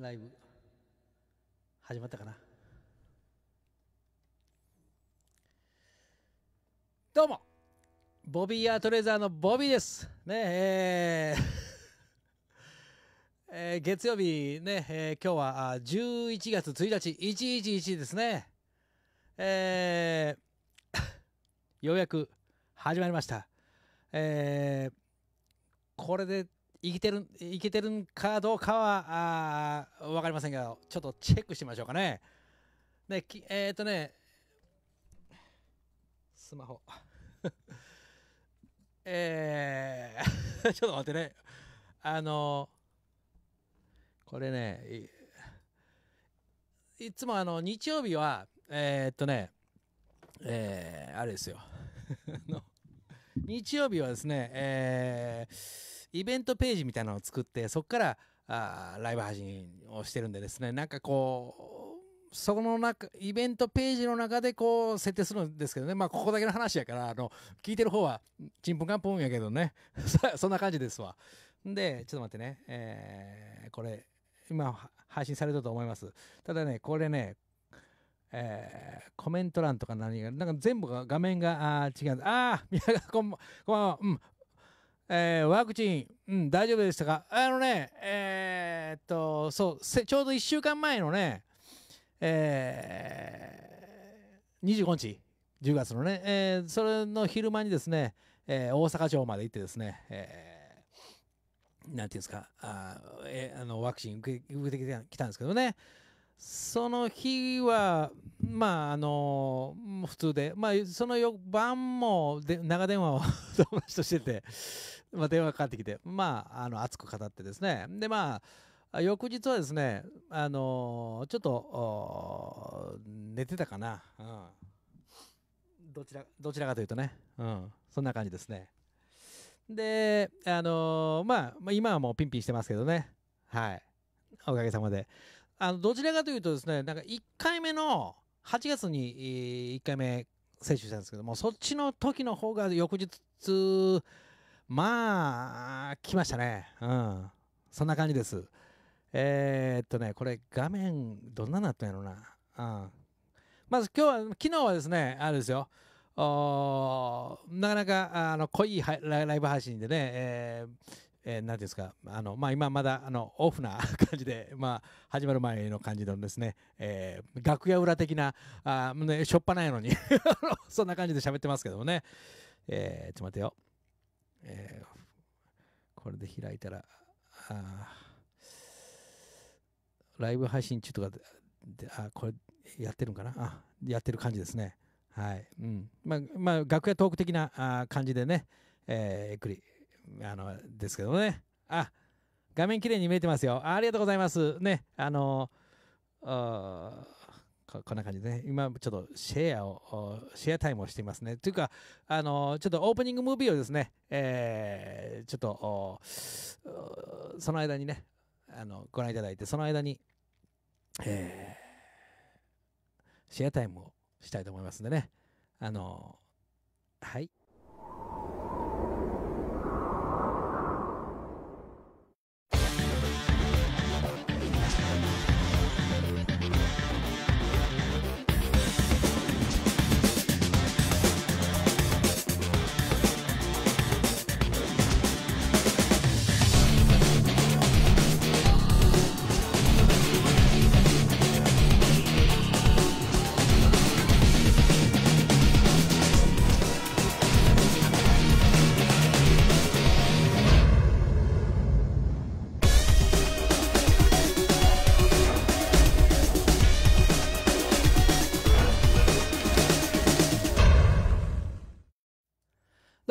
ライブ。始まったかな？どうも。ボビーアートレザーのボビーです。ねえー。えー月曜日ね、えー今日はあ11月1日111ですね。えー。ようやく始まりました。えー。これでいけてるいけてるかどうかはあわかりませんがちょっとチェックしてみましょうかね。ねきえっ、とねスマホ。えー ちょっと待ってね。あのこれねいいつもあの日曜日はえーっとねえーあれですよ。日曜日はですね、えーイベントページみたいなのを作ってそこからあライブ配信をしてるんでですね。なんかこうその中イベントページの中でこう設定するんですけどね。まあここだけの話やからあの聞いてる方はちんぷんかんぷんやけどね。そんな感じですわ。でちょっと待ってね、えーこれ今配信されたと思います。ただねこれねえーコメント欄とか何がなんか全部が画面があ違うああ宮川こんばんは。うん。えーワクチン、うん、大丈夫でしたか？あのね、えーっと、そう、ちょうど1週間前のね、えー、25日、10月のね、えーそれの昼間にですね、えー大阪城まで行ってですね、えーなんていうんですか、あえーあのワクチン受け受けてきたんですけどね、その日は、まあ、あのもう普通で、まあ、その晩もで長電話を 友達としてて、まあ、電話かかってきて、まあ、あの熱く語ってですね、で、まあ、翌日はですね、あのちょっと寝てたかな、うん、どちらどちらかというとね、うん、そんな感じですね。で、あのまあ、まあ、今はもうピンピンしてますけどね、はい、おかげさまで。あのどちらかというとですね、なんか1回目の8月に1回目接種したんですけども、そっちの時の方が翌日、まあ、来ましたね。うん。そんな感じです。えー、っとね、これ画面どんななったんやろな。うん。まず今日は、昨日はですね、あれですよ。おなかなかあの濃いライブ配信でね、えーえー、なんていうんですか、あのまあ、今まだあのオフな 感じで、まあ、始まる前の感じのですね、えー楽屋裏的な、あね、しょっぱないのに そんな感じで喋ってますけどもね、えーちょっと待ってよ、えーこれで開いたら、あライブ配信中とかで、であこれやってるんかな？あやってる感じですね。はい。うん。まあ、まあ、楽屋トーク的なあ感じでね、えーゆっくり、あの、ですけどね。あ、画面綺麗に見えてますよ。ありがとうございます。ね、あのーここんな感じでね、今ちょっとシェアを、シェアタイムをしていますね。というか、あのちょっとオープニングムービーをですね、えーちょっとその間にね、あのご覧いただいて、その間に、えーシェアタイムをしたいと思いますんでね。あのはい。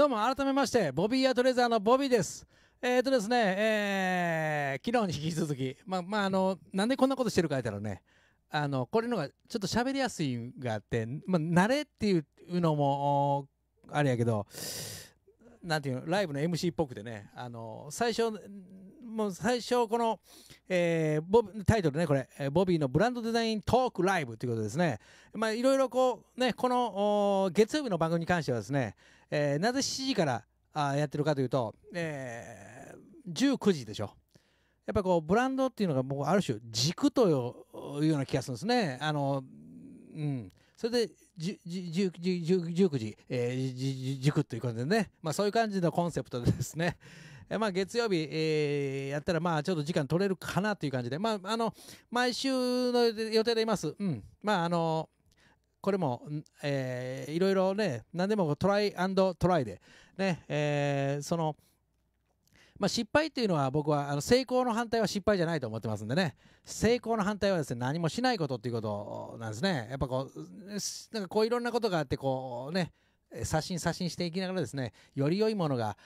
うも改めまして、ボビーアトレザーのボビーです。えっ、とですね、えー昨日に引き続き、まあ、まあ、あの、なんでこんなことしてるか言ったらね、あの、これのがちょっと喋りやすいがあって、まあ、慣れっていうのも、あれやけど、なんていうの、ライブの MC っぽくてね、あの、最初、もう最初この、えーボタイトルね、これ、ボビーのブランドデザイントークライブということですね。まあ、いろいろこう、ね、この月曜日の番組に関してはですね、えーなぜ7時からあやってるかというと、えー19時でしょ。やっぱこうブランドっていうのがもうある種軸というような気がするんですね。あのうんそれでじじじじじ熟時、えー、じ軸ということでね、まあ、そういう感じのコンセプトでですね、えまあ、月曜日、えー、やったらまあちょっと時間取れるかなという感じで、まあ、あの毎週の予定でいます。うん、まああのこれも、えー、いろいろね何でもトライアンドトライでね、えー、そのまあ、失敗っていうのは僕はあの成功の反対は失敗じゃないと思ってますんでね。成功の反対はですね何もしないことっていうことなんですね。やっぱこうなんかこういろんなことがあってこうね刷新刷新していきながらですねより良いものが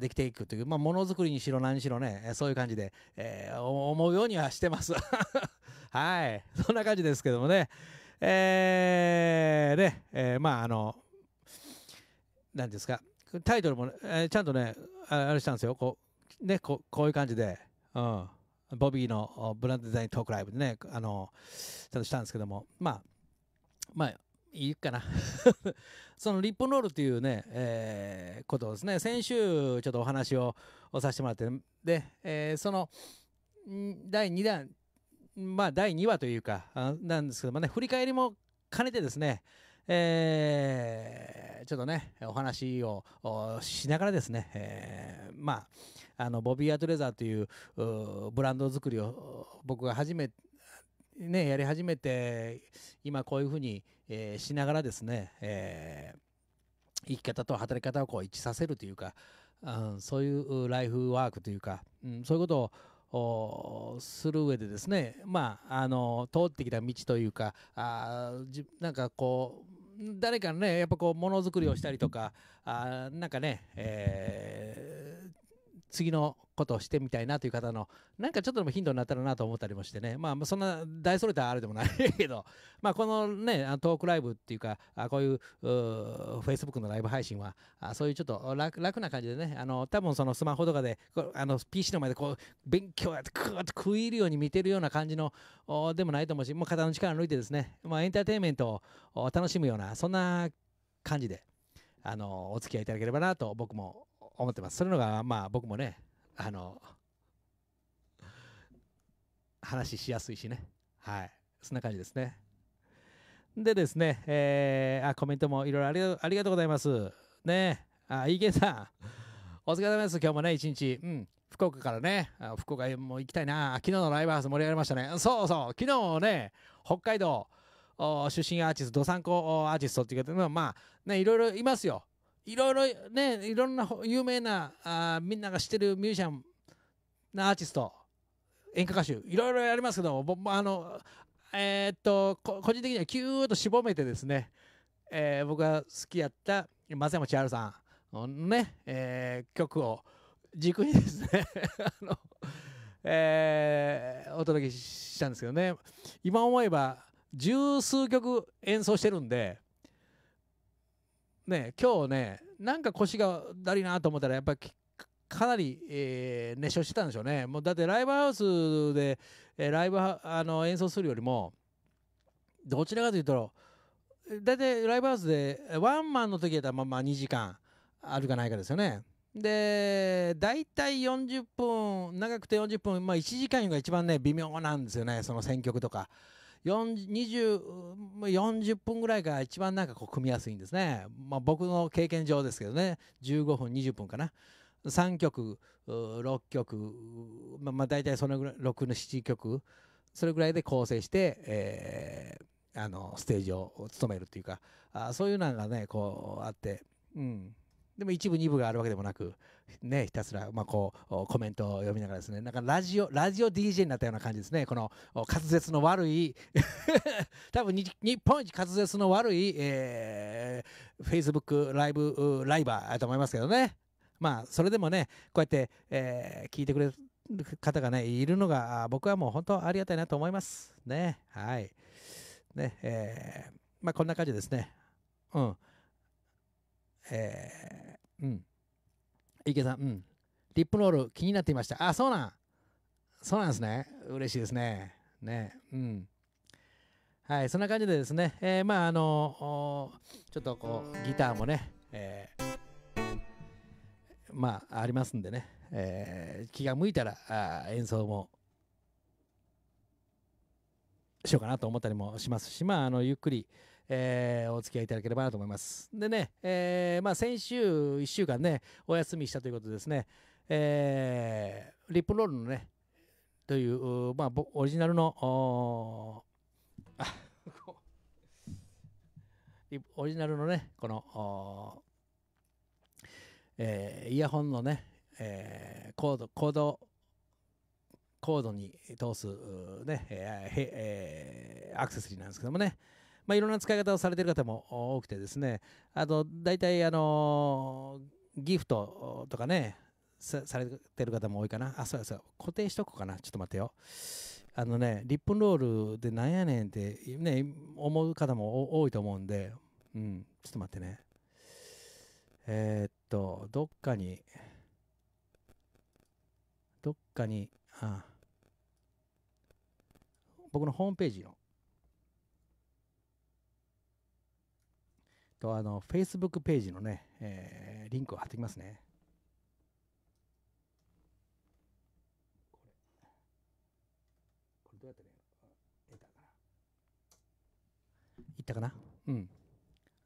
できていくというまものづくりにしろ何しろねそういう感じで、えー、思うようにはしてます。はい。そんな感じですけどもね。えー、ね、えー、まああの何ですかタイトルも、えー、ちゃんとねあれしたんですよ。こうね、ここういう感じで、うん、ボビーのブランドデザイントークライブでね、あの、ちゃんとしたんですけども、まあ、まあ、いいかな。そのリップノールっていうね、えー、ことをですね、先週ちょっとお話をさせてもらって、で、えー、その、第2弾、まあ、第2話というか、なんですけどもね、振り返りも兼ねてですね、えー、ちょっとね、お話をしながらですね、えー、まあ、あのボビー・アトレザーというブランド作りを僕が初めねやり始めて今こういうふうに、えー、しながらですね、えー、生き方と働き方をこう一致させるというか、うん、そういうライフワークというか、うん、そういうことをする上でですねまああの通ってきた道というかあなんかこう誰かのねやっぱこうものづくりをしたりとかあなんかね、えー、次のことをしてみたいなという方のなんかちょっとでもヒントになったらなと思ったりもしてねまあそんな大それたあれでもないけど まあこのねトークライブっていうかこういうフェイスブックのライブ配信はそういうちょっと楽楽な感じでねあの多分そのスマホとかであの PC の前でこう勉強やってクーッと食い入るように見てるような感じのでもないと思うしもう肩の力抜いてですね、まあ、エンターテインメントを楽しむようなそんな感じであのお付き合いいただければなと僕も思ってます。それのが、まあ僕もね、あの、話しやすいしね。はい。そんな感じですね。でですね、えー、あ、コメントもいろいろありがとうございます。ねあ、いけさん、お疲れ様です。今日もね、一日。うん。福岡からね、福岡も行きたいな。昨日のライブハウス盛り上がりましたね。そうそう、昨日ね、北海道出身アーティスト、どさんこアーティストっていうか、まあ、ね、いろいろいますよ。いろいろねいろんな有名なあみんなが知ってるミュージシャンなアーティスト演歌歌手いろいろやりますけどもあのえー、っと個人的にはキューッと絞めてですね、えー、僕が好きやった松山千春さんのね、えー、曲を軸にですね あの、えー、お届けしたんですけどね今思えば十数曲演奏してるんでね今日ねなんか腰がだりなと思ったらやっぱりかなり、えー、熱唱してたんでしょうね。もうだってライブハウスで、えー、ライブあの演奏するよりもどちらかというと大体ライブハウスでワンマンの時やったらまあまあ2時間あるかないかですよね。で大体40分長くて40分、まあ、1時間が一番ね微妙なんですよね。その選曲とか。40分ぐらいが一番なんかこう組みやすいんですね。まあ、僕の経験上ですけどね。15分20分かな。3曲6曲まあ、まあ大体そのぐらい67曲それぐらいで構成して、えー、あのステージを務めるっていうかあそういうのがねこうあって、うん、でも一部二部があるわけでもなくね、ひたすら、まあ、こうコメントを読みながらですね。なんかラジオラジオ DJ になったような感じですね。この滑舌の悪い 多分日本一滑舌の悪い、えー、Facebook ライブライバーだと思いますけどね。まあそれでもねこうやって、えー、聞いてくれる方がねいるのが僕はもう本当ありがたいなと思います。ねはい。ねえー、まあこんな感じですね。うん。えー、うん池さん、うん。リップロール気になっていました。あ、そうなん。そうなんですね。嬉しいですね。ね。うん。はい、そんな感じでですね、えー、まああのちょっとこうギターもね、えー、まあありますんでね、えー気が向いたらあ演奏もしようかなと思ったりもしますし、まあ、あのゆっくり、えーお付き合いいただければなと思います。でね、えーまあ、先週1週間ね、お休みしたということでですね、えーリップロールのね、という、まあ、オリジナルの、あ オリジナルのね、この、えーイヤホンのね、えーコード、コード、コードに通す、ね、えーえーアクセサリーなんですけどもね、まあ、いろんな使い方をされている方も多くてですね、あと、大体、あのギフトとかね、されてる方も多いかな。あ、そうそう固定しとこうかな。ちょっと待ってよ。あのね、リップンロールでなんやねんって、ね、思う方も多いと思うんで、うん、ちょっと待ってね。えーっと、どっかに、どっかに、あ僕のホームページの、と、あの、Facebook ページのね、えーリンクを貼ってきますね。これどうやってね、出たかな。いったかな？うん。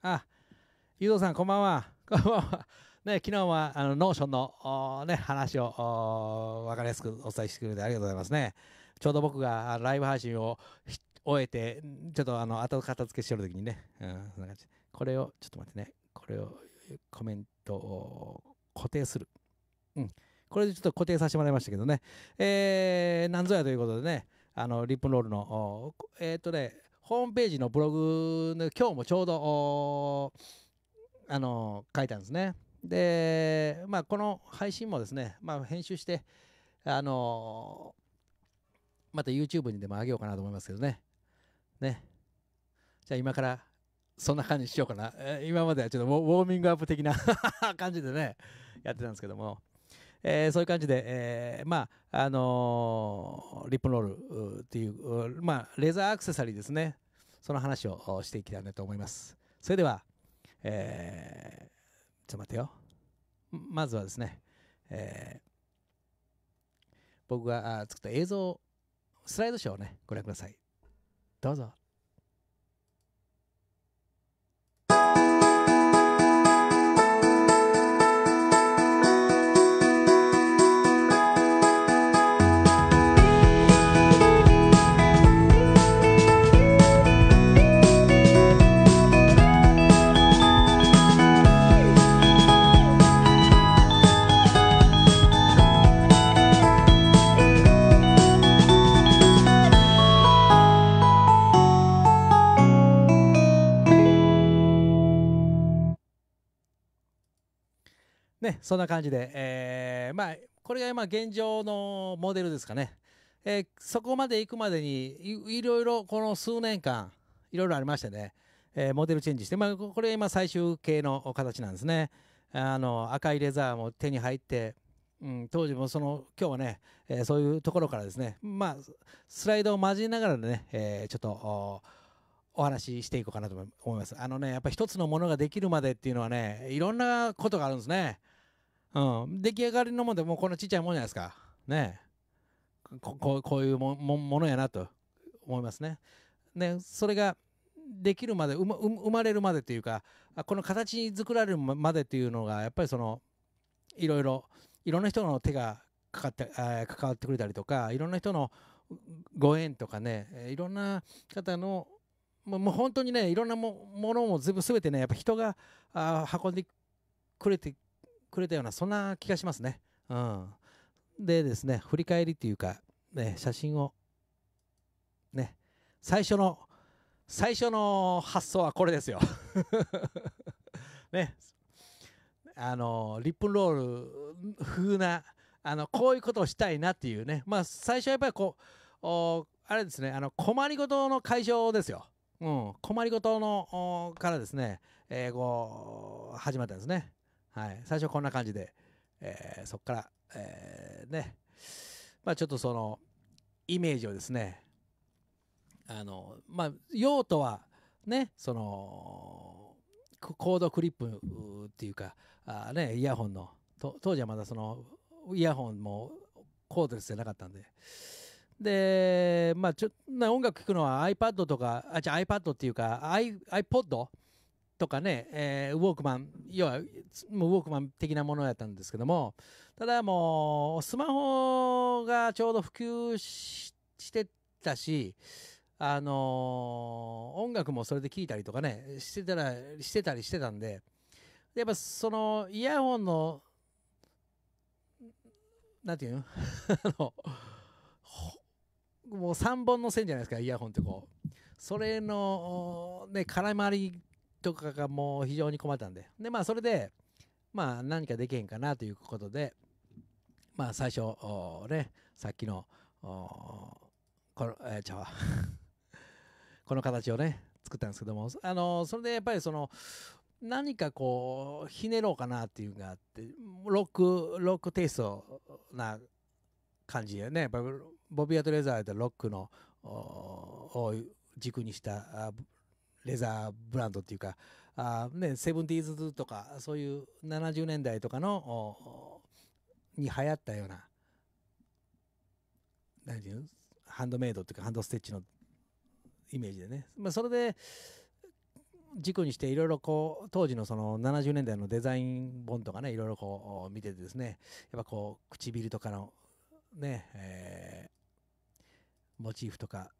あ、ゆうどうさん、こんばんは。こんばんは。ね、昨日はあの Notion のおね、話をおー分かりやすくお伝えしてくれてありがとうございますね。ちょうど僕があライブ配信を終えて、ちょっとあの後片付けしてる時にね、うん、そんな感じ。これを、ちょっと待ってね、これをコメントを固定する。うん。これでちょっと固定させてもらいましたけどね。えー、なんぞやということでね、あの、リップンロールの、えーっとね、ホームページのブログの今日もちょうど、あの、書いたんですね。で、まあ、この配信もですね、まあ、編集して、あのまた YouTube にでも上げようかなと思いますけどね。ね。じゃあ今からそんな感じしようかな。今まではちょっとウォーミングアップ的な 感じでね、やってたんですけども、えーそういう感じで、えーまあ、あのーリップロールっていう、まあ、レザーアクセサリーですね。その話をしていきたいなと思います。それでは、えーちょっと待ってよ。まずはですね、え僕が作った映像、スライドショーをね、ご覧ください。どうぞ。そんな感じで、えーまあ、これが今現状のモデルですかね。えーそこまで行くまでにいいろいろこの数年間いろいろありましてね、えーモデルチェンジして、まあ、これ今最終形の形なんですね。あの赤いレザーも手に入って、うん、当時もその今日はね、えーそういうところからですね、まあ、スライドを交えながらね、えーちょっとおお話ししていこうかなと思います。あのね、やっぱ一つのものができるまでっていうのはね、いろんなことがあるんですね。うん、出来上がりのものでもうこのちっちゃいものじゃないですか。ねここうこういうものやなと思いますね。ね、それができるまで生まれるまでというかこの形に作られるまでっていうのがやっぱりそのいろいろいろんな人の手がかかってあ関わってくれたりとかいろんな人のご縁とかねいろんな方のもうもう本当にねいろんなものも全部全てねやっぱ人があ運んでくれてくれたようなそんな気がしますね。うん、でですね振り返りっていうか、ね、写真をね最初の最初の発想はこれですよ。ねあのリップンロール風なあのこういうことをしたいなっていうねまあ最初はやっぱりこうおあれですねあの困りごとの解消ですよ。うん、困りごとのからですね、えーこう始まったんですね。はい、最初こんな感じで、えーそこから、えーね、まあちょっとそのイメージをですね、あの、まあ用途はね、そのコードクリップっていうか、あね、イヤホンの当時はまだそのイヤホンもコードレスじゃなかったんで。で、まあちょ、な音楽聴くのは iPad とか、あ、じゃ iPad っていうか、iPod とかね、えーウォークマン、要は、もうウォークマン的なものやったんですけども、ただもう、スマホがちょうど普及してたし、あのー音楽もそれで聴いたりとかね、してたら、してたりしてたんで、やっぱその、イヤホンの、なんていうの、もう3本の線じゃないですか、イヤホンってこう。それの、ね、絡まりとかがもう非常に困ったんで。で、まあ、それで、まあ、何かできへんかなということで、まあ、最初、ね、さっきの、この、えーちゃ この形をね、作ったんですけども、あのそれでやっぱりその、何かこう、ひねろうかなっていうのがあって、ロック、ロックテイストな感じでね、やっぱボビアトレザーでロックのを軸にしたレザーブランドっていうか、あね、セブンティーズとか、そういう70年代とかのに流行ったような、何ていうハンドメイドっていうか、ハンドステッチのイメージでね。まあ、それで、軸にしていろいろこう当時のその70年代のデザイン本とかねいろいろこう見ててですねやっぱこう唇とかのね、えーモチーフとか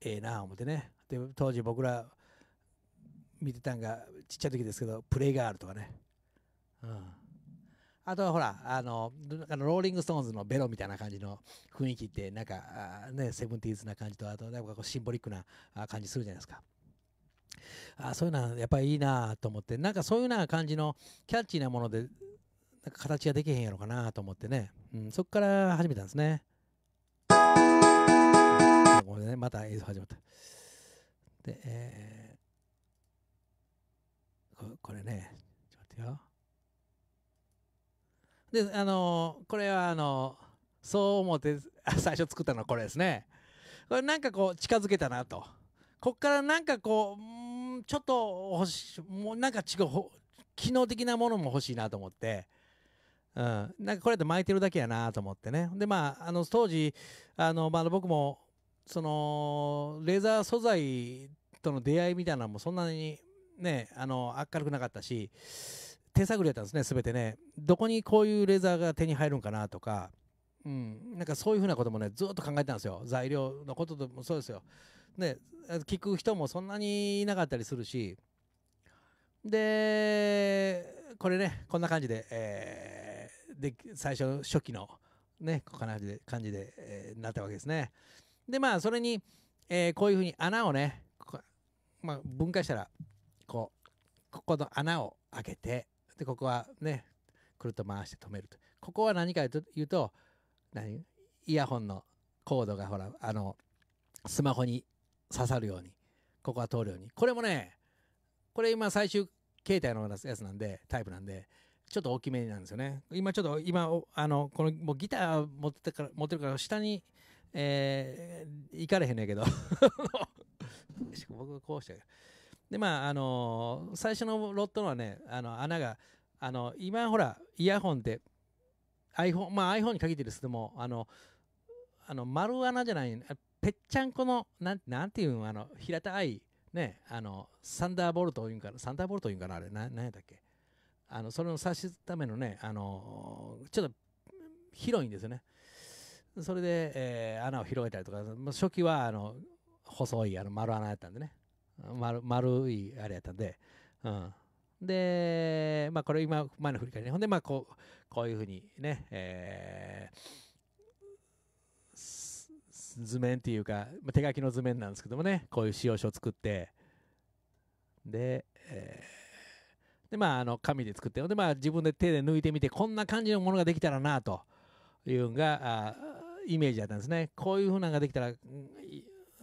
ええなあ思ってねで当時僕ら見てたんがちっちゃい時ですけどプレイガールとかね。うん。あとはほらあのあのローリング・ストーンズのベロみたいな感じの雰囲気ってなんかあーね seventies な感じとあとなんかこうシンボリックなあ感じするじゃないですか。あそういうのはやっぱりいいなと思ってなんかそういうような感じのキャッチーなものでなんか形ができへんやろかなと思ってね、うん、そこから始めたんですね。ごめんねまた映像始まった。でえーここれね。ちょっと待ってよ。であのこれはあのそう思って最初作ったのはこれですね。これなんかこう近づけたなと。こっからなんかこうんちょっと欲しいもうなんか違う機能的なものも欲しいなと思って、うん、なんかこれで巻いてるだけやなと思ってね。でまああの当時あの、まあ、僕もそのレーザー素材との出会いみたいなのもそんなにねあの明るくなかったし手探りやったんですね全てね。どこにこういうレーザーが手に入るんかなとか、うん、なんかそういうふうなこともねずっと考えてたんですよ。材料のこともそうですよ。ね聞く人もそんなにいなかったりするし。でこれねこんな感じで,、えーで最初初期のねこんな感じで感じで、えーなったわけですね。でまあそれに、えーこういうふうに穴をねまあ、分解したらこうここの穴を開けてでここはねくるっと回して止めると。ここは何かというと何？イヤホンのコードがほらあのスマホに刺さるようにここが通るように。これもねこれ今最終形態のやつなんでタイプなんでちょっと大きめなんですよね。今ちょっと今あのこのもうギター持ってから持ってるから下にえー行かれへんねんけど。僕がこうしてでまああの最初のロットのはねあの穴があの今ほらイヤホンって iPhone まあ iPhone に限ってですけどもあのあの丸穴じゃないぺっちゃんこのなんなんていうんあの平たいねあのサンダーボルトいうんかなサンダーボルトいうんかなあれな何やったっけ？あのそれを刺すためのねあのちょっと広いんですよね。それで、えー穴を広げたりとかまあ初期はあの細いあの丸穴やったんでね。丸丸いあれやったんで、うん、で、まあ、これ今前の振り返りね。ほんでまあこうこういうふうにね、えー図面っていうか、まあ、手書きの図面なんですけどもね。こういう使用書を作って。で、えーでまああの紙で作って。ほんでまあ自分で手で抜いてみてこんな感じのものができたらなというのがあイメージだったんですね。こういうふうなのができたら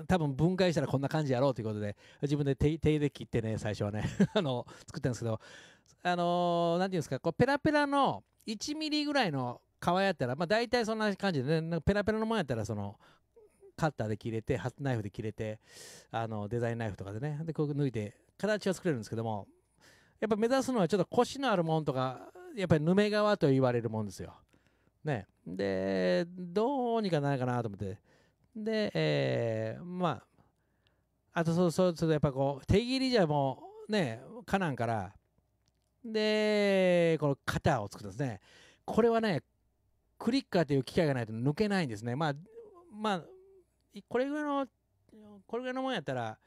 多分分解したらこんな感じやろうということで自分で手手で切ってね最初はね あの作ったんですけどあのーなんていうんですかこうペラペラの1ミリぐらいの皮やったらまあ大体そんな感じでねペラペラのもんやったらそのカッターで切れてハッナイフで切れてあのデザインナイフとかでねでこう抜いて形は作れるんですけどもやっぱ目指すのはちょっとコシのあるもんとかやっぱりヌメ革と言われるもんですよね。で、どうにかならないかなと思って。で、えー、まあ、あとそうそうそうやっぱこう手切りじゃもうねかなんから。でこの型を作るんですね。これはねクリッカーという機械がないと抜けないんですね。まあまあこれぐらいのこれぐらいのもんやったら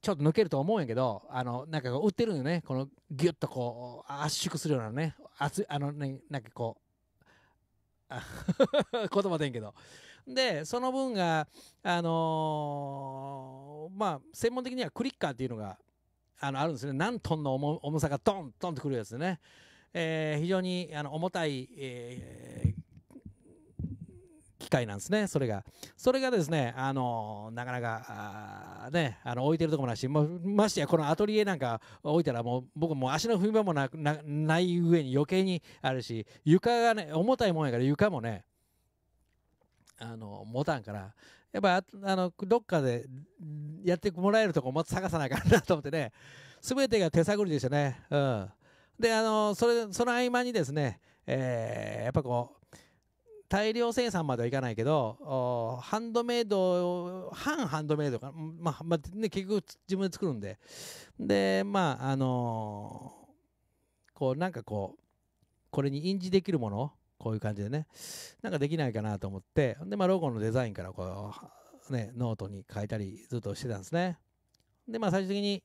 ちょっと抜けると思うんやけどあのなんか売ってるんよね。このギュッとこう圧縮するようなね。あのねなんかこう 言葉でんけど。でその分があのー、まあ専門的にはクリッカーっていうのがあのあるんですね。何トンの重さがトントンとくるやつでね、えー、非常にあの重たい、えー、機械なんですね。それが。それがですねあのなかなかねあの置いてるとこもないしましてやこのアトリエなんか置いたらもう僕も足の踏み場もなない上に余計にあるし床がね重たいもんやから床もねあの持たんからやっぱあのどっかでやってもらえるとこも探さないかなと思ってね全てが手探りでしたね。うん、であのそれその合間にですね、えー、やっぱこう大量生産まではいかないけどハンドメイド半ハンドメイドかまあ、まあね、結局自分で作るんででまああのー、こうなんかこうこれに印字できるものこういう感じでね。なんかできないかなと思って。で、まあ、ロゴのデザインからこう、ね、ノートに書いたりずっとしてたんですね。でまあ最終的に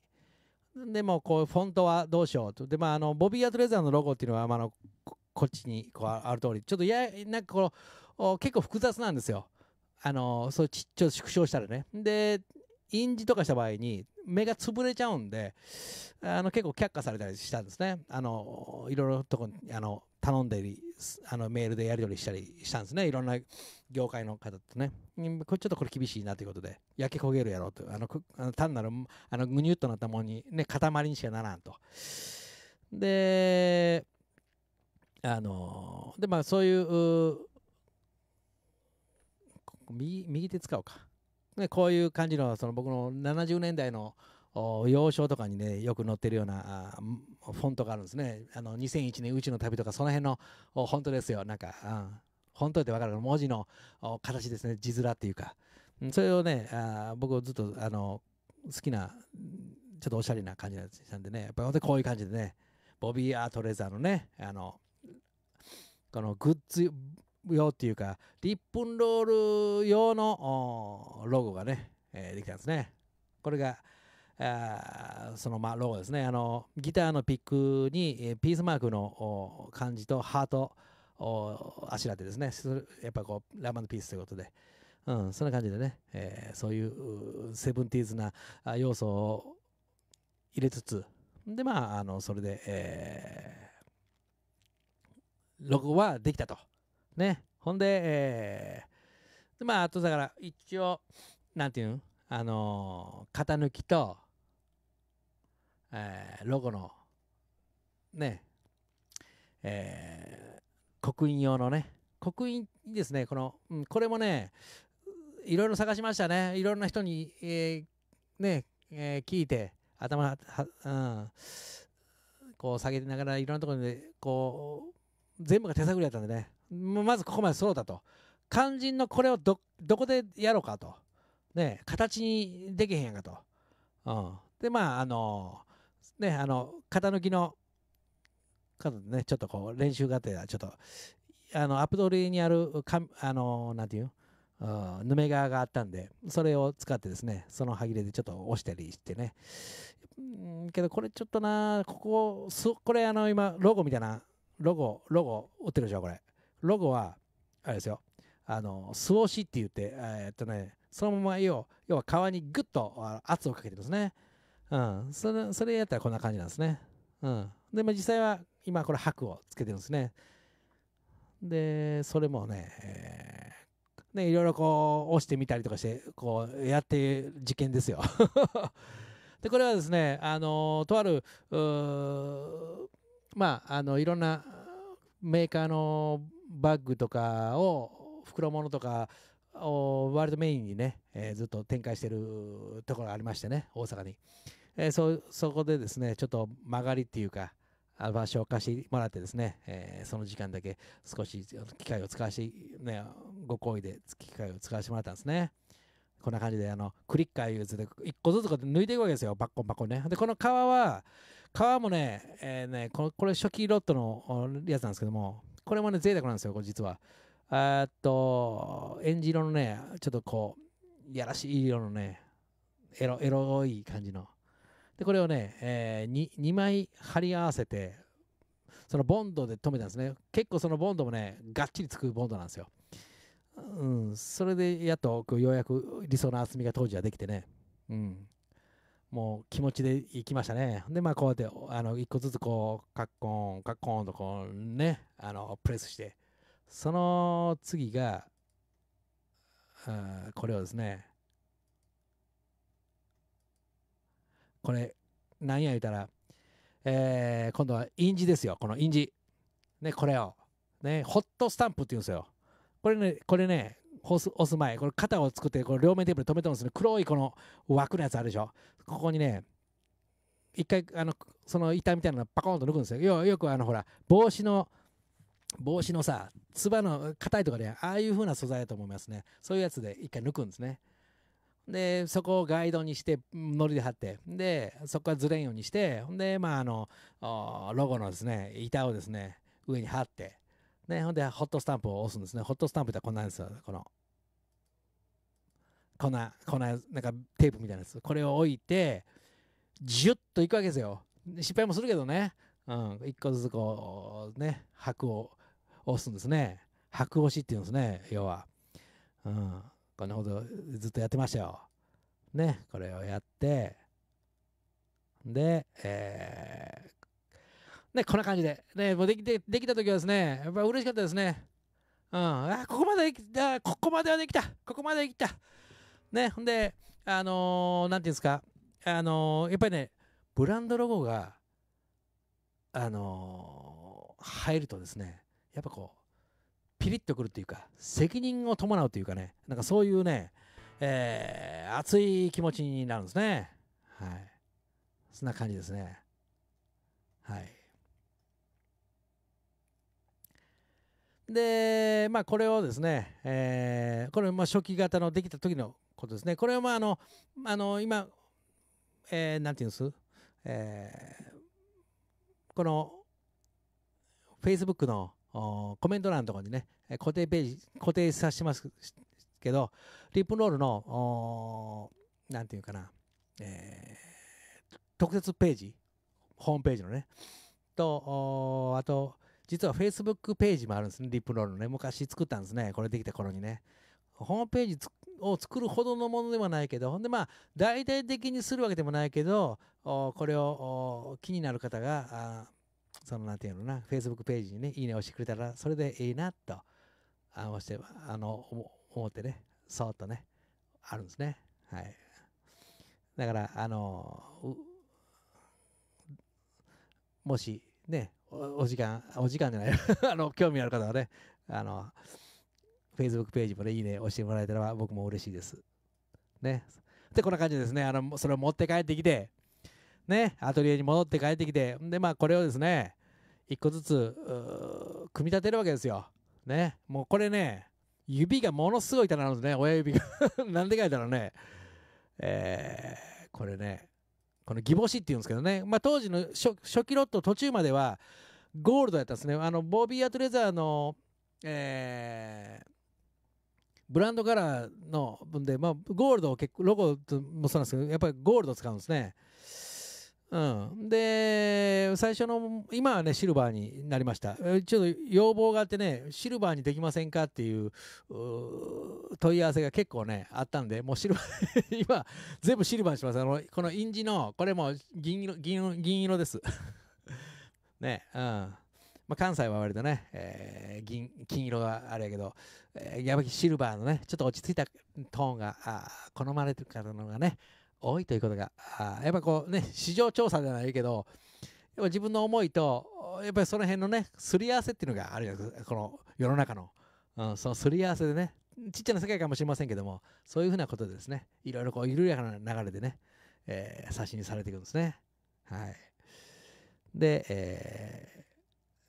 でもこうフォントはどうしようと。でまああのボビーアトレザーのロゴっていうのは、まあ、のこっちにこうある通り。ちょっとやなんかこの結構複雑なんですよ。あのそうちちょっと縮小したらね。で印字とかした場合に目が潰れちゃうんであの結構却下されたりしたんですね。あのいろいろとこあの頼んだりあのメールでやり取りしたりしたんですね。いろんな業界の方とね。これちょっとこれ厳しいなということで焼け焦げるやろうと。あのあの単なるあのぐにゅっとなったものにね塊にしかならんと。であのでまあそういう右右手使おうか、ね、こういう感じのその僕の70年代の洋書とかにねよく載ってるようなフォントがあるんですね。あの2001年宇宙の旅とかその辺の本当ですよ。なんか、うん、本当って分かる文字の形ですね。字面っていうか。それをねあ僕ずっとあの好きなちょっとおしゃれな感じなんでね。やっぱりこういう感じでね。ボビー・アートレザーのねあのこのグッズ用っていうかリップンロール用のロゴがね、えー、できたんですね。これがあそのまあロゴですね。あのギターのピックにピースマークの感じとハートあしらってですね。やっぱこうラマンドピースということで、うん、そんな感じでね、えー、そういうセブンティーズな要素を入れつつ。でまああのそれで、えー、ロゴはできたと。ね。ほんで、えー、でまああとだから一応なんていうんあのー、型抜きとえー、ロゴのね、えー、刻印用のね。刻印ですねこの、うん、これもねいろいろ探しましたね。いろんな人に、えー、ね、えー、聞いて頭は、うん、こう下げてながらいろんなところでこう全部が手探りだったんでね。まずここまで揃ったと。肝心のこれをどどこでやろうかと。ね形にできへんやんかと、うん、でまああのね、あの、型抜きの方でね、ちょっとこう、練習がてら、ちょっと、あの、アップドリにある、かあの、なんていうヌメ革があったんで、それを使ってですね、その歯切れでちょっと押したりしてね。うんけど、これちょっとな、ここ、これあの、今、ロゴみたいな、ロゴ、ロゴ、売ってるでしょ、これ。ロゴは、あれですよ、あの、素押しって言って、えー、っとね、そのまま要要は皮にグッと圧をかけてますね。うん、それそれやったらこんな感じなんですね。うん、で、も実際は今これ白をつけてるんですね。で、それもね、えー、ねいろいろこう押してみたりとかして、こうやって実験ですよ。で、これはですね、あのとある、まあ、あのいろんなメーカーのバッグとかを袋物とかを割とメインにね、えー、ずっと展開してるところがありましてね大阪に、えー、そそこでですねちょっと曲がりっていうか場所を貸してもらってですね、えー、その時間だけ少し機械を使わせて、ね、ご好意で機械を使わせてもらったんですね。こんな感じで、あの、クリッカーいうやつで、一個ずつこう抜いていくわけですよ。バッコンバッコンね。で、この皮は、皮もね、えー、ねこの、これ初期ロットのやつなんですけども、これもね、贅沢なんですよ、これ実は。えっと、エンジ色のね、ちょっとこう、やらしい色のね、エロ、エロい感じの。で、これをね、えー、2, 2枚貼り合わせて、そのボンドで留めたんですね。結構そのボンドもね、がっちりつくボンドなんですよ。うん、それでやっとようやく理想の厚みが当時はできてね、うん、もう気持ちでいきましたね。で、まあこうやってあの一個ずつこう、カッコーン、カッコーンとこうね、あのプレスして、その次が、あこれをですね、これ、何や言うたら、えー、今度は印字ですよ、この印字。ね、これを。ね、ホットスタンプって言うんですよ。これね、これね、押す押す前、これ型を作って、これ両面テープで止めてるんですね。黒いこの枠のやつあるでしょ。ここにね、一回、あの、その板みたいなのパコンと抜くんですよ。よくあの、ほら、帽子の、帽子のさ、つばの硬いとかで、ああいう風な素材だと思いますね。そういうやつで一回抜くんですね。で、そこをガイドにして、のりで貼って、で、そこからずれんようにして、ほんで、まあ、あの、ロゴのですね、板をですね、上に貼って、ね、ほんで、ホットスタンプを押すんですね。ホットスタンプってこんなんですよ。この、こんな、こんな、なんかテープみたいなやつ。これを置いて、ジュッといくわけですよ。失敗もするけどね。うん。一個ずつこう、ね、白を押すんですね。白押しっていうんですね。要は。うん。こんなことずっとやってましたよ。ね。これをやって、で、えー、ね、こんな感じで、ね、もうできてできた時はですね、やっぱ嬉しかったですね。うん、あここまでできた、ここまではできた、ここまでできた。ね、ほんで、あのー、なんていうんですか、あのー、やっぱりね、ブランドロゴが、あのー、入るとですね、やっぱこう、ピリッとくるっていうか、責任を伴うというかね、なんかそういうね、えー、熱い気持ちになるんですね。はい。そんな感じですね。はい。で、まあ、これをですね、えー、これ、まあ、初期型のできた時のことですね。これは、まあ、あの、あの今、えー、なんていうんです、えー、この、Facebook のコメント欄のところにね、固定ページ、固定させてますけど、リップロールの、なんていうかな、えー、特設ページ、ホームページのね、と、あと、実は Facebook ページもあるんですね、リップロールのね。昔作ったんですね、これできた頃にね。ホームページを作るほどのものではないけど、ほんでまあ、大々的にするわけでもないけど、これを気になる方が、そのなんていうのな、Facebook ページにね、いいねをしてくれたら、それでいいなと、あの、してあの思ってね、そーっとね、あるんですね。はい。だから、あの、もしね、お時間、お時間じゃない あの、興味ある方はね、あの、Facebook ページもね、いいね押してもらえたら僕も嬉しいです。ね。で、こんな感じですね。あの、それを持って帰ってきて、ね、アトリエに戻って帰ってきて、で、まあ、これをですね、一個ずつ、組み立てるわけですよ。ね。もうこれね、指がものすごい痛なるんですね、親指が。なんでか言ったらね、えー、これね、このギボシっていうんですけどね、まあ、当時の初期ロット途中まではゴールドやったんですね。あのボビー・アトレザーの、えー、ブランドカラーの分で、まあ、ゴールドを結構ロゴもそうなんですけどやっぱりゴールド使うんですね。うん、で最初の今はねシルバーになりました。ちょっと要望があってねシルバーにできませんかっていう問い合わせが結構ねあったんでもうシルバー 今全部シルバーにします。あのこの印字のこれも銀色銀銀色です。ねうん。まあ、関西は割とね、えー、銀金色があれやけど、えー、やっぱりシルバーのねちょっと落ち着いたトーンが好まれてる方のがね多いということが、あやっぱこうね、市場調査じゃないけど、やっぱ自分の思いと、やっぱりその辺のね、すり合わせっていうのがあるじゃないです、この世の中の。うん、そのすり合わせでね、ちっちゃな世界かもしれませんけども、そういうふうなことでですね、いろいろこう緩やかな流れでね、えー、刷新されていくんですね。はい。で、えー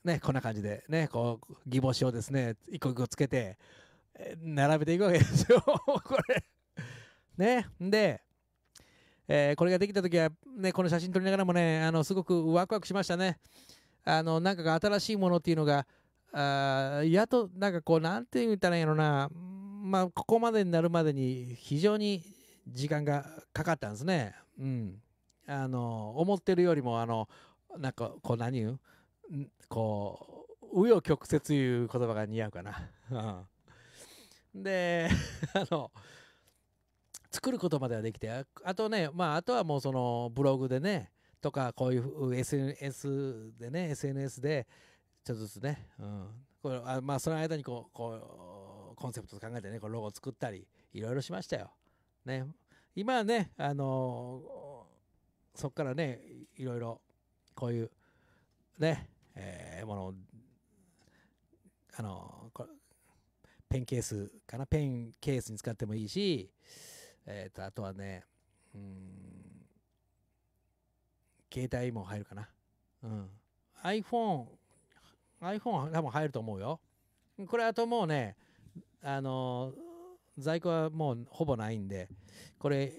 ね、こんな感じでね、こう、擬宝詞をですね、一個一個つけて、並べていくわけですよ、これ。ね、で、えーこれができた時は、ね、この写真撮りながらもね、あの、すごくワクワクしましたね。あの、なんか新しいものっていうのが、あやっと、なんかこう、なんて言ったらいいのな、まあ、ここまでになるまでに非常に時間がかかったんですね。うん。あの、思ってるよりも、あの、なんか、こう、何言う？こう、紆余曲折いう言葉が似合うかな。うん。で、あの、作ることまではできて、ああとね、まあ、あとはもうそのブログでね、とか、こういう SNS でね、SNS で、ちょっとずつね、うん。これあまあ、その間にこう、こう、コンセプト考えてね、こうロゴ作ったり、いろいろしましたよ。ね。今はね、あのそこからね、いろいろ、こういう、ね、えーもの、あのこペンケースかな、ペンケースに使ってもいいし、えー、とあとはね、うん、携帯も入るかな。うん。iPhone、iPhone 多分入ると思うよ。これあともうね、あの在庫はもうほぼないんで、これ、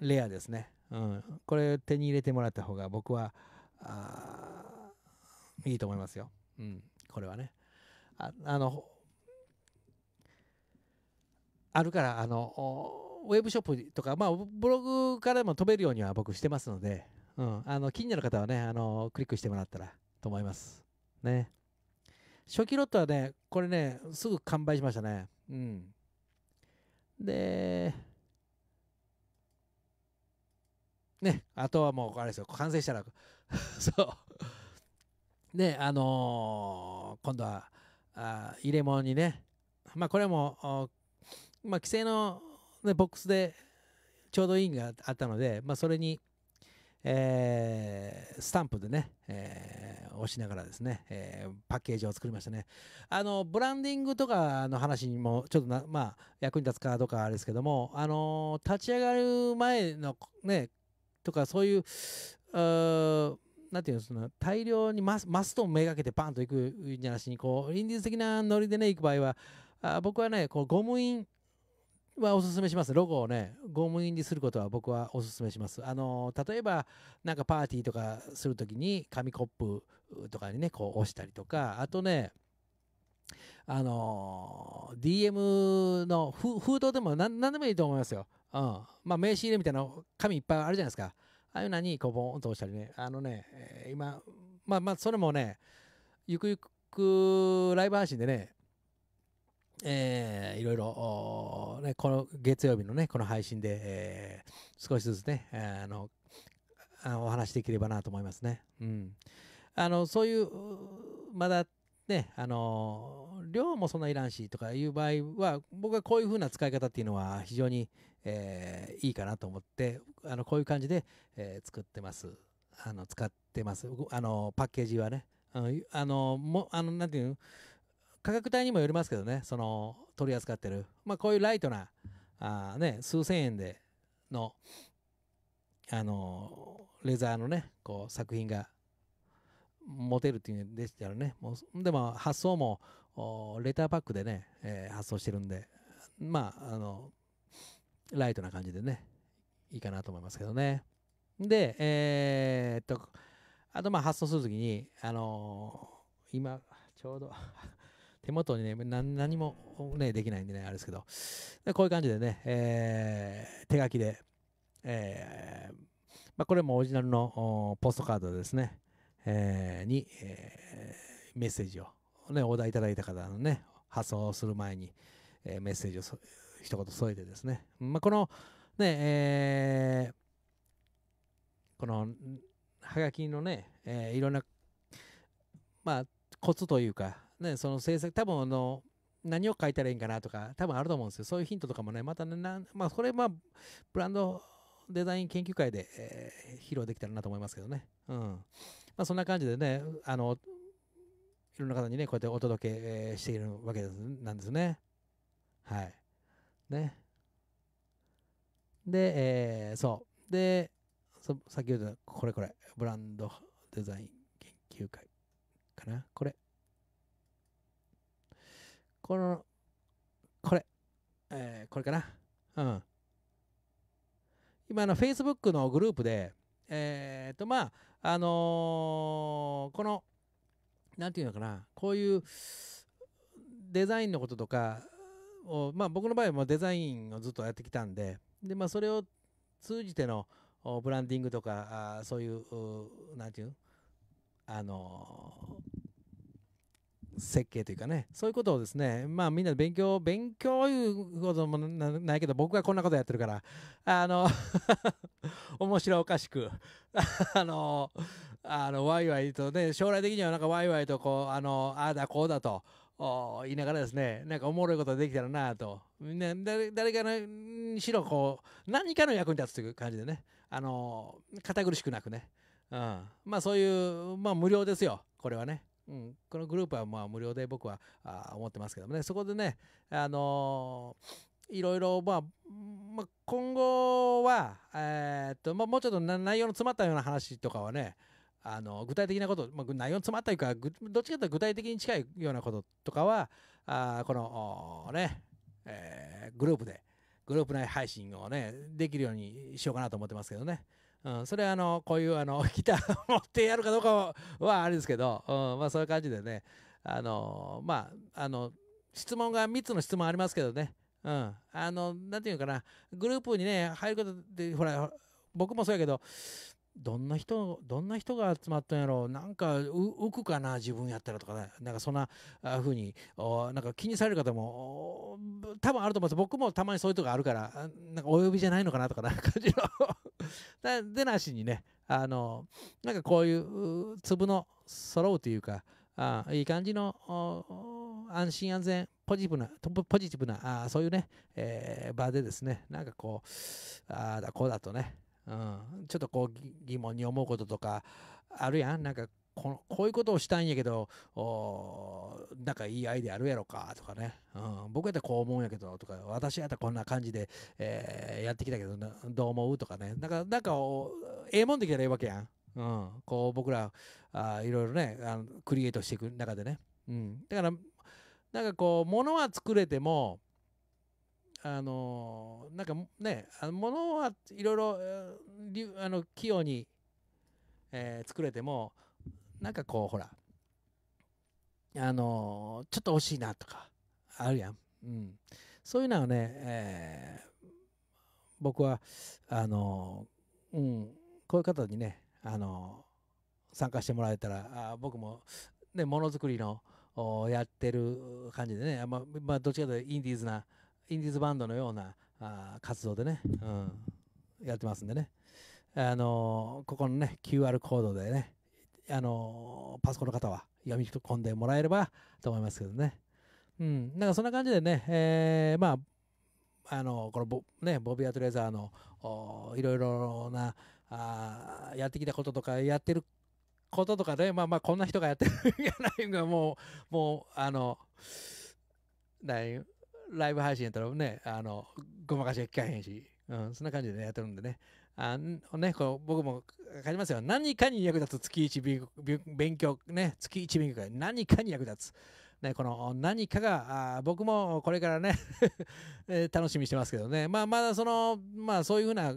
レアですね。うん。これ手に入れてもらった方が僕は、あいいと思いますよ。うん。これはね。ああの、あるから、あの、ウェブショップとか、まあ、ブログからも飛べるようには僕してますので、うん、あの気になる方はね、あのクリックしてもらったらと思います。ね。初期ロットはね、これね、すぐ完売しましたね。うん。で、ね、あとはもう、あれですよ、完成したら、そう。で、あのー今度は、あ入れ物にね、まあ、これも、まあ、規制の、ね、ボックスでちょうどいいがあったので、まあ、それに、えースタンプでね、えー押しながらですね、えーパッケージを作りましたね。あの、ブランディングとかの話にもちょっとな、まあ、役に立つかどうかあれですけども、あの立ち上がる前のね、とかそういう、あーなんていうの、その大量にマスマストをめがけてパンといくんじゃなしに、こう、インディーズ的なノリでね、行く場合は、あ僕はね、こうゴム印はおすすめします。ロゴをね、ゴム印にすることは僕はおすすめします。あの例えば、なんかパーティーとかするときに紙コップとかにね、こう押したりとか、あとね、あの DM の封筒でも何何でもいいと思いますよ。うん。まあ名刺入れみたいな紙いっぱいあるじゃないですか。ああいうのにこうボーンと押したりね。あのね、えー今、まあまあそれもね、ゆくゆくライブ配信でね、えーいろいろ、ね、この月曜日のね、この配信で、えー少しずつね、えーあの、あお話しできればなと思いますね。うん。あの、そういう、まだね、あの、量もそんないらんしとかいう場合は、僕はこういう風な使い方っていうのは非常に、えーいいかなと思って、あの、こういう感じで、えー作ってます。あの、使ってます。あの、パッケージはね。うんあの、も、あの、なんていうの？価格帯にもよりますけどね、その、取り扱ってる。まあ、こういうライトな、あね、数千円での、あの、レザーのね、こう、作品が持てるっていうんでしたらね、もうでも発送もレターパックでね、えー発送してるんで、まあ、あの、ライトな感じでね、いいかなと思いますけどね。で、えーっと、あとまあ発送するときに、あのー今、ちょうど手元にね、何も、ね、できないんでね、あれですけど、でこういう感じでね、えー手書きで、えーまあ、これもオリジナルのポストカードですね、えーに、えーメッセージを、ね、お題いただいた方のね、発送する前に、えーメッセージを一言添えてですね、まあ、この、ね、えーこの、はがきのね、えーいろんな、まあ、コツというか、ね、その制作、多分あの、何を書いたらいいんかなとか、多分あると思うんですよ。そういうヒントとかもね、またね、なんまあ、これ、まあ、ブランドデザイン研究会で、えー披露できたらなと思いますけどね。うん。まあ、そんな感じでね、あの、いろんな方にね、こうやってお届け、えーしているわけなんですね。はい。ね。で、えーそう。で、そ先ほどのこれこれ、ブランドデザイン研究会かな？これ。この、これ。えー、これかな。うん。今の Facebook のグループで、えっ、とまあ、あのー、この、なんていうのかな、こういうデザインのこととかを、まあ僕の場合はデザインをずっとやってきたんで、で、まあそれを通じてのブランディングとか、あそういう、なんていう？あの設計というかね、そういうことをですね、まあみんなで勉強、勉強いうこともないけど、僕がこんなことやってるから、あの 面白おかしく、あの、あの、ワイワイとね、将来的にはなんかワイワイとこう、あの、ああだこうだと、言いながらですね、なんかおもろいことできたらなと、ね、誰誰かにしろこう、何かの役に立つという感じでね、あの、堅苦しくなくね、うん、まあそういう、まあ無料ですよ、これはね。うん、このグループはまあ無料で僕はあ思ってますけどもね、そこでね、あのー、いろいろ、まあ、まあ、今後は、えー、っと、まあ、もうちょっと内容の詰まったような話とかはね、あの具体的なこと、まあ、内容詰まったというか、どっちかというと具体的に近いようなこととかは、あこのね、えー、グループで、グループ内配信をね、できるようにしようかなと思ってますけどね。うん、それはあのこういうあのギター持ってやるかどうかはあれですけど、うんまあ、そういう感じでねあのまああの質問が3つの質問ありますけどね、うん、あのなんていうかなグループにね入ることでほら僕もそうやけどどんな人どんな人が集まったんやろう。なんか浮くかな自分やったらとかね。なんかそんなふうになんか気にされる方も多分あると思うんです僕もたまにそういうとこあるからなんかお呼びじゃないのかなとかな 感じの。でなしにねあのなんかこういう粒の揃うというかあいい感じの安心安全ポジティブなポジティブなあそういうね、えー、場でですねなんかこうああだこうだとねうん、ちょっとこう疑問に思うこととかあるやん。なんかこのこういうことをしたいんやけどなんかいいアイデアあるやろかとかね、うん、僕やったらこう思うんやけどとか私やったらこんな感じで、えー、やってきたけどどう思うとかね。なんかなんかええもんできたらいいわけやん、うん、こう僕らあいろいろねあのクリエイトしていく中でね、うん、だからなんかこう物は作れてもあのなんかねあの物はいろいろあの器用に、えー、作れてもなんかこうほらあのちょっと惜しいなとかあるやん、うん、そういうのはね、えー、僕はあのうん、こういう方にねあの参加してもらえたらあ僕もねものづくりのやってる感じでね、まあ、まあ、どっちかというとインディーズなインディーズバンドのようなあ活動でね、うん、やってますんでね、あのー、ここのね QR コードでね、あのー、パソコンの方は読み込んでもらえればと思いますけどね。うん、なんかそんな感じでね、えー、まあ、あのこのボ,、ね、ボビ・アトレーザーのいろいろなあやってきたこととかやってることとかで、まあまあこんな人がやってるんじゃないがもうもうあの何ライブ配信やったらね、あの、ごまかしは聞かへんし、うん、そんな感じで、ね、やってるんでね。あね、こう僕も書きますよ。何かに役立つ月一勉強、ね、月一勉強会、何かに役立つ。ね、この何かが、あ僕もこれからね 楽しみにしてますけどね。まあ、まだその、まあそういうふうな、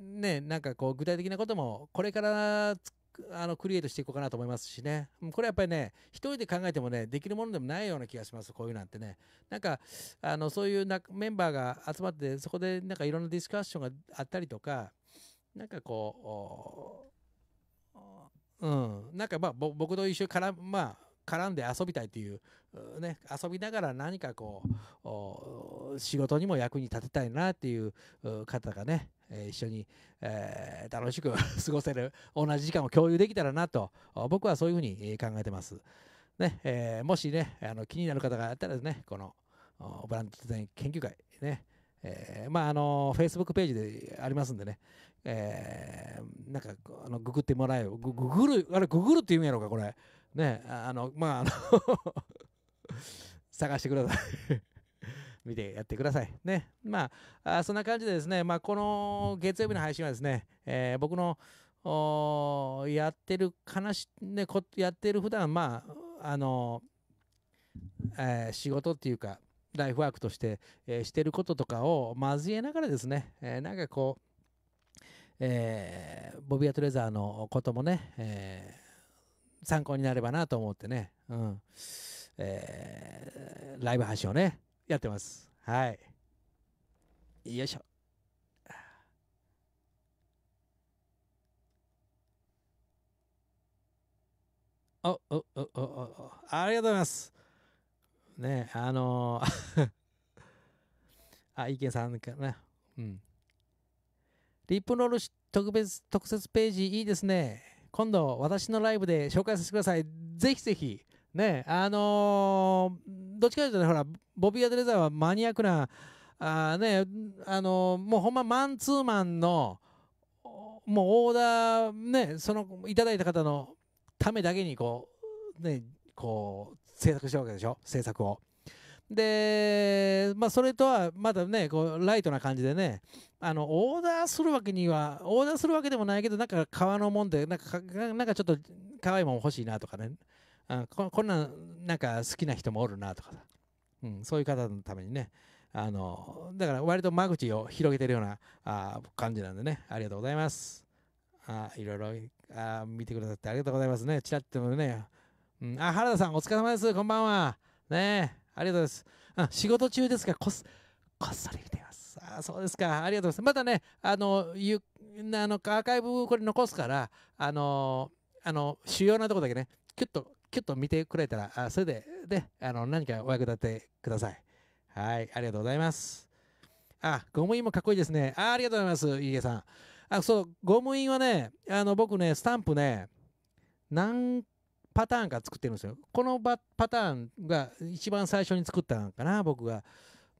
ね、なんかこう具体的なこともこれからあのクリエイトしていこうかなと思いますしね。これやっぱりね一人で考えてもねできるものでもないような気がします。こういうなんてね。なんかあのそういうなメンバーが集まってそこでなんかいろんなディスカッションがあったりとかなんかこううん。なんかまあ僕と一緒に絡まあ絡んで遊びたいという、ね、遊びながら何かこう仕事にも役に立てたいなっていう方がね、え、一緒に、えー、楽しく 過ごせる同じ時間を共有できたらなと僕はそういうふうに考えてます。ねえー、もしねあの気になる方があったらですねこのブランドデザイン研究会ねえー、まああのフェイスブックページでありますんでね、えー、なんかあのググってもらえよググるあれググるって言うんやろかこれねあのまああの 探してください 見てやってください。ね。まあ、あそんな感じでですね、まあ、この月曜日の配信はですね、えー、僕のおやってる悲し、ね、こやってる普段まああの、えー仕事っていうかライフワークとして、えーしてることとかを交えながらですね、えーなんかこう、えーボビア・トレザーのこともね、えー参考になればなと思ってね、うん。えーライブ配信をねやってます。はい。よいしょ。おおおおお。ありがとうございます。ねあのー あ、意見さんかな。うん。リップノール特別特設ページいいですね。今度私のライブで紹介させてください。ぜひぜひ。ねあのーどっちかというとね、ほら、ボビー・アドレザーはマニアックな、あね、あのーもうほんまマンツーマンの、もうオーダー、ね、そのいただいた方のためだけにこう、ね、こう、制作したわけでしょ、制作を。で、まあ、それとはまだね、こうライトな感じでね、あのオーダーするわけには、オーダーするわけでもないけど、なんか革のもんで、なんかなんかちょっと可愛いもん欲しいなとかね、あここんなんなんか好きな人もおるなとか、うん、そういう方のためにね、あのだから割と間口を広げてるようなあ感じなんでね、ありがとうございます。あいろいろあ見てくださってありがとうございますね。ちらっとね、うん、あ原田さん、お疲れ様です。こんばんは。ねありがとうございます。あ仕事中ですがこっ、こっそり見ています。あそうですか。ありがとうございます。またね、あの、ゆあのアーカイブこれ残すから、あの、あの主要なとこだけね、キュッと、キュッと見てくれたら、あそれで、で、あの、何かお役立てください。はい、ありがとうございます。あ、ゴム印もかっこいいですね。あありがとうございます、いげさん。あ、そう、ゴム印はね、あの、僕ね、スタンプね、何パターンか作ってるんですよ。このパターンが一番最初に作ったのかな、僕が。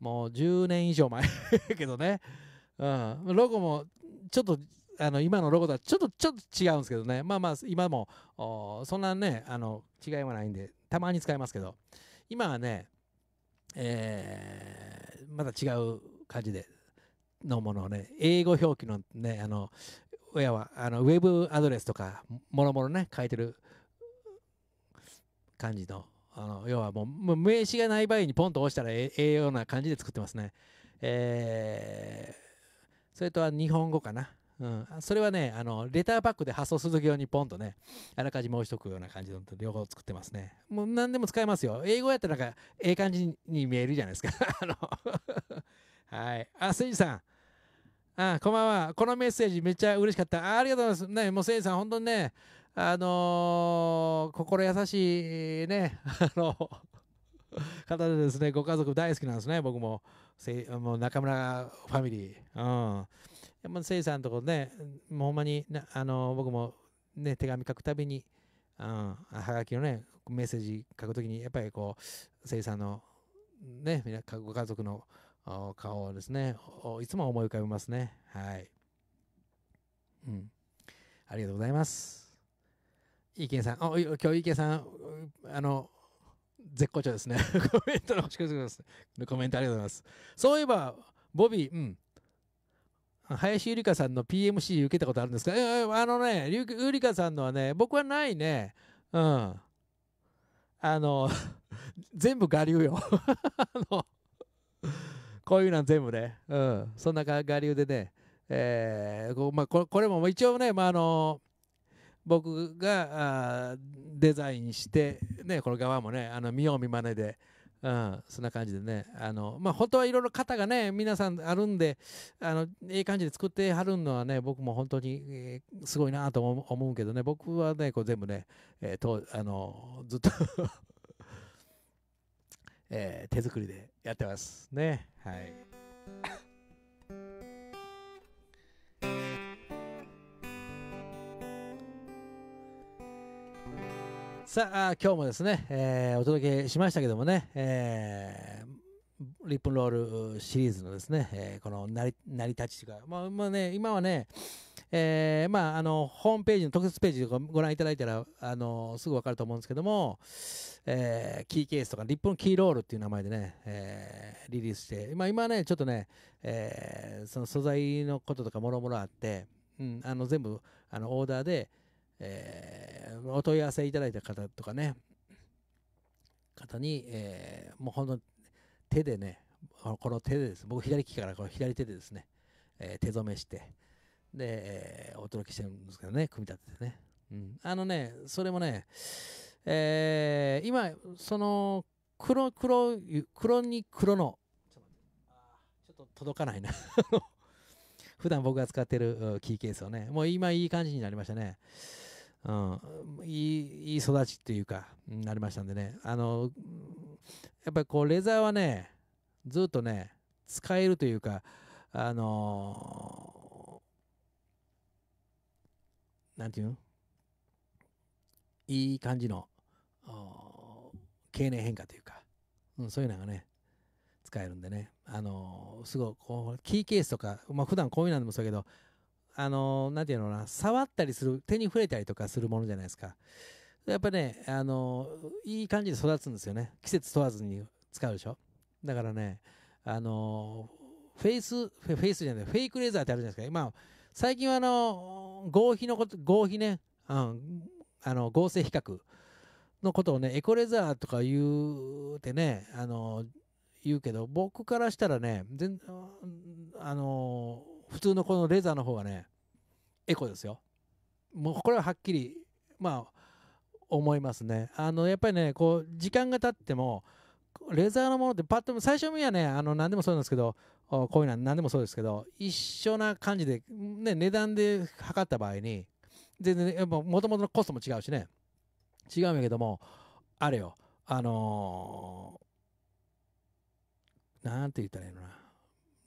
もう10年以上前 けどね。うん。ロゴも、ちょっと、あの、今のロゴとはちょっと、ちょっと違うんですけどね。まあまあ、今も、そんなね、あの、違いはないんで、たまに使いますけど、今はね、えまた違う感じで、のものをね、英語表記のね、あの、親は、あの、ウェブアドレスとか、もろもろね、書いてる感じの、あの要はもうもう名詞がない場合にポンと押したらええような感じで作ってますね。えーそれとは日本語かな。うん、それはねあの、レターパックで発送するとき用にポンとね、あらかじめ押しとくような感じの両方作ってますね。もう何でも使えますよ。英語やったらなんか、ええ感じに見えるじゃないですか。あの はい。あ、せいじさん。あ、こんばんは。このメッセージめっちゃ嬉しかった。あありがとうございます。ね、もうせいさん、本当にね、あのー心優しいね、あの、方でですね、ご家族大好きなんですね、僕も。せいもう中村ファミリー。うん。やっぱせいさんとこね、もうほんまにな、あの僕もね、手紙書くたびに、うん、はがきのね、メッセージ書くときに、やっぱりこう、せいさんの、ね、ご家族の顔をですね、いつも思い浮かべますね。はい。うん。ありがとうございます。いけんさん、あ、い今日いけんさん、あの、絶好調ですね。コメントの星屑です。コメントありがとうございます。そういえば、ボビー、うん。林ゆりかさんの PMC 受けたことあるんですか？えあのね、ゆゆりかさんのはね、僕はないね。うん。あの、全部我流よ。あの、こういうのは全部ね。うん。そんな我流でね。えーまあ、これも一応ね、まあ、あの僕がデザインして、ね、この側もねあの見よう見まねで、うん、そんな感じでねあの、まあ、本当はいろいろ型がね皆さんあるんであのええ感じで作ってはるのはね僕も本当に、すごいなと思う思うけどね僕はねこう全部ね、えーとあのずっと、えー手作りでやってますねはい。さあ、今日もですね、えーお届けしましたけどもね、えーリップンロールシリーズのですね、えーこの成り成り立ちというか、まあまあね、今はね、えーまあ、あのホームページの特設ページとかご覧いただいたらあのすぐ分かると思うんですけども、えーキーケースとかリップンキーロールっていう名前でね、えーリリースして、まあ、今はねちょっとね、えーその素材のこととかもろもろあって、うん、あの全部あのオーダーで、えーお問い合わせいただいた方とかね。方に、えーもうほんと手でねこの手でです。僕左利きからこの左手でですね、えー手染めしてで、えーお届けしてるんですけどね組み立ててね、うん、あのねそれもね、えー今その黒黒黒に黒のちょっと届かないな。普段僕が使ってるキーケースをねもう今いい感じになりましたね。うん、いいいい育ちっていうか、なりましたんでね。あのやっぱりこうレザーはねずっとね使えるというかあのーなんていうの？いい感じの経年変化というか、うん、そういうのがね使えるんでね。あのーすごいこうキーケースとかまあ普段こういうのでもそうだけどあのなんていうのかな触ったりする手に触れたりとかするものじゃないですか。やっぱねあのいい感じで育つんですよね。季節問わずに使うでしょ。だからねあのフェイスフェイスじゃないフェイクレザーってあるじゃないですか。今最近はあの合皮のこと合皮ね、うん、あの合成比較のことをねエコレザーとか言うてねあの言うけど僕からしたらね全あの普通のこのレザーの方がねエコですよ。もうこれははっきりまあ思いますね。あのやっぱりねこう時間が経ってもレザーのものってパッと最初見はねあの何でもそうなんですけどこういうのは何でもそうですけど一緒な感じで、ね、値段で測った場合に全然やっぱ元々のコストも違うしね。違うんやけどもあれよ。あのーなんて言ったらいいのな。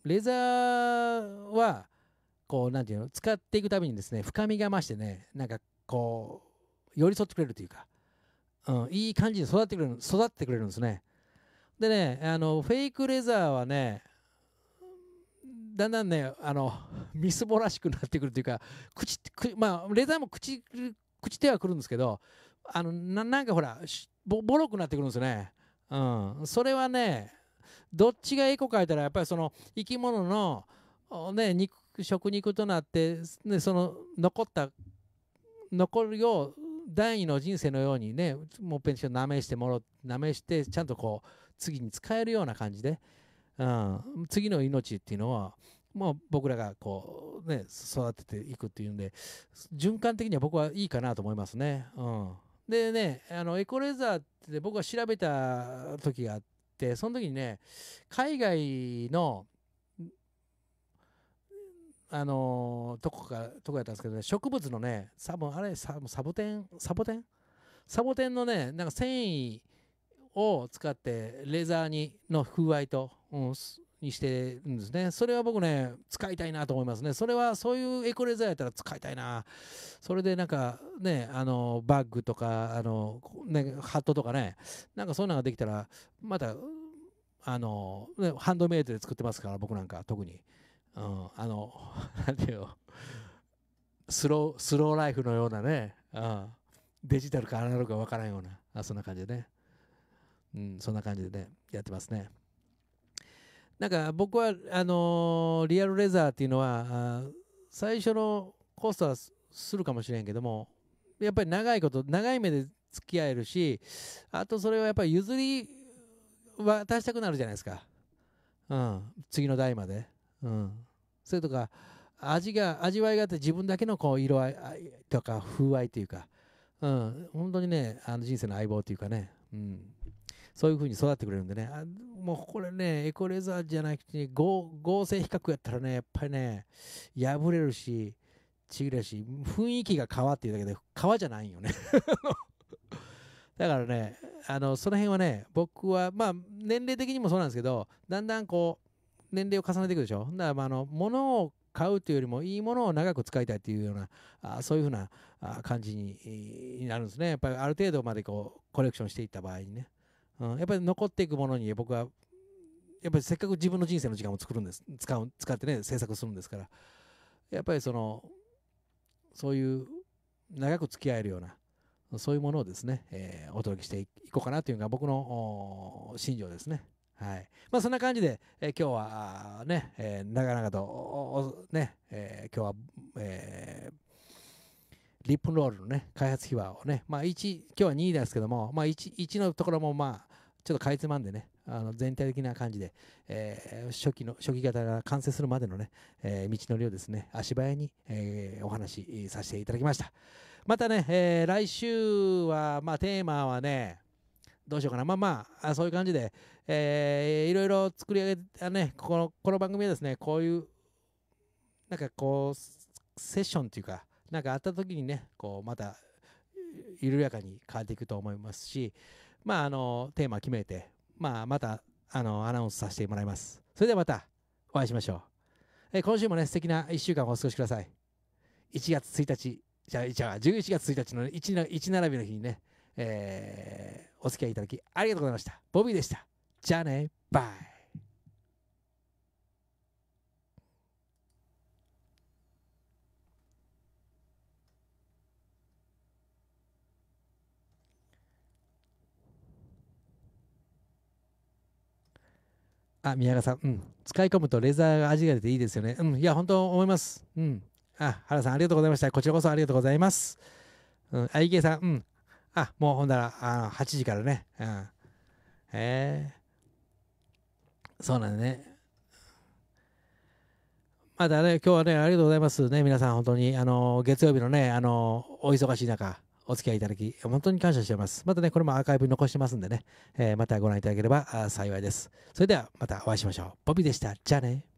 レザーはこうなんていうの使っていくたびにですね深みが増してねなんかこう寄り添ってくれるというか、うん、いい感じに育ってくれる育ってくれるんですね。でねあのフェイクレザーはねだんだんねあのみすぼらしくなってくるというか口まあレザーも口口手はくるんですけどあのなんかほらボロくなってくるんですよね、うん、それはねどっちがエコか言ったらやっぱりその生き物のね肉食肉となって、ね、その残った残るよう第二の人生のようにねもうペンションなめしてもろなめしてちゃんとこう次に使えるような感じで、うん、次の命っていうのはもう僕らがこうね育てていくっていうんで循環的には僕はいいかなと思いますね。うん、でねあのエコレザーって僕が調べた時があってその時にね海外のあのーとこかとこやったんですけどね植物のね多分あれササボテン？サボテン？サボテンのねなんか繊維を使ってレザーにの風合いと、うん、にしてるんですね。それは僕ね使いたいなと思いますね。それはそういうエコレザーやったら使いたいな。それでなんかねあのバッグとかあの、ね、ハットとかねなんかそういうのができたらまたあの、ね、ハンドメイドで作ってますから僕なんか特に、うん、あの なんていうの？スロースローライフのようなね、うん、デジタルかアナログか分からんような。あそんな感じでね、うん、そんな感じでねやってますね。なんか僕はあのーリアルレザーっていうのは最初のコストはすするかもしれんけどもやっぱり長いこと長い目で付き合えるしあとそれはやっぱり譲り渡したくなるじゃないですか、うん、次の代まで、うん、それとか味が味わいがあって自分だけのこう色合いとか風合いというか、うん、本当にねあの人生の相棒というかね、うん、そういう風に育ってくれるんでね。あもうこれねエコレザーじゃなくて合合成比較やったらねやっぱりね破れるしちぎれるし雰囲気が革っていうだけで革じゃないよね。だからねあのその辺はね僕はまあ年齢的にもそうなんですけどだんだんこう年齢を重ねていくでしょ。だからまああの物を買うというよりもいいものを長く使いたいっていうようなあそういうふうなあ感じになるんですね。やっぱりある程度までこうコレクションしていった場合にね、うん、やっぱり残っていくものに僕はやっぱりせっかく自分の人生の時間を作るんです。使う使ってね制作するんですから。やっぱりそのそういう長く付き合えるようなそういうものをですね、えーお届けしていこうかなというのが僕の信条ですね。はい。まあそんな感じで、えー今日はね、えー長々とね、えー今日はえーリップンロールのね、開発秘話をね、まあ1、今日は2位ですけども、まあ1、1のところもまあ、ちょっとかいつまんでね、あの全体的な感じで、えー初期の、初期型が完成するまでのね、えー道のりをですね、足早に、えーお話しさせていただきました。またね、えー来週は、まあテーマはね、どうしようかな。まあまあ、そういう感じで、えーいろいろ作り上げあね、この、この番組はですね、こういう、なんかこう、セッションっていうか、なんかあった時にね、こう、また、緩やかに変わっていくと思いますし、まあ、あの、テーマ決めて、まあ、また、あの、アナウンスさせてもらいます。それではまた、お会いしましょう。えー今週もね、素敵な1週間をお過ごしください。1月1日、じゃあ、じゃあ11月1日の 1, 1並びの日にね、えーお付き合いいただきありがとうございました。ボビーでした。じゃあね、バイ。あ、宮川さん、うん。使い込むとレザーが味が出ていいですよね。うん。いや、本当思います。うん。あ、原さん、ありがとうございました。こちらこそありがとうございます。うん。あいけいさん、うん。あ、もうほんなら、あの8時からね。うん。へえ。そうなんだね。またね、今日はね、ありがとうございますね。皆さん、本当に、あの、月曜日のね、あの、お忙しい中、お付き合いいただき、本当に感謝しています。またね、これもアーカイブに残してますんでね、えーまたご覧いただければ幸いです。それでは、またお会いしましょう。ボビーでした。じゃあね。